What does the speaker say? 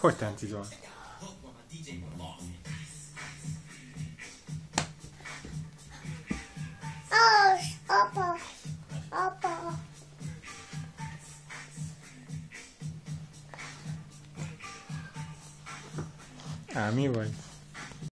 Hogy táncizol? Oh, apa, apa. Á, mi vagy?